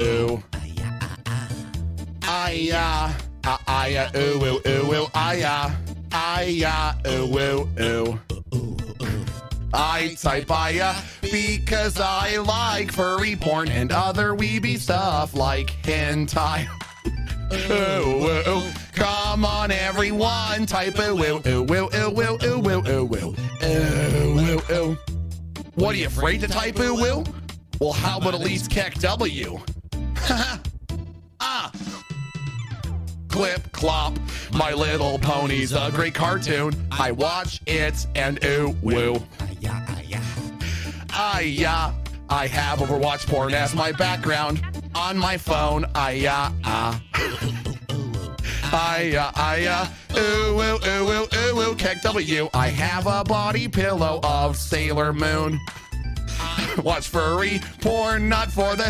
ooh. I-ya, I-ya, ooh, ooh, ooh, ooh, I-ya, I-ya, ooh, ooh, ooh. I type I-ya because I like furry porn and other weeby stuff like hentai. Ooh, ooh, ooh. Come on, everyone, type ooh, ooh, ooh, ooh, ooh, ooh, ooh, ooh, ooh, ooh, ooh, ooh, ooh. What are you afraid to type ooh, ooh? Well, how about at least KEKW? Ah. Clip clop, My Little Pony's a great cartoon. I watch it and ooh woo. I yeah, I have Overwatch porn as my background on my phone. I yeah ah. I yeah I yeah ooh ooh ooh ooh ooh KEKW. I have a body pillow of Sailor Moon. Watch furry porn, not for the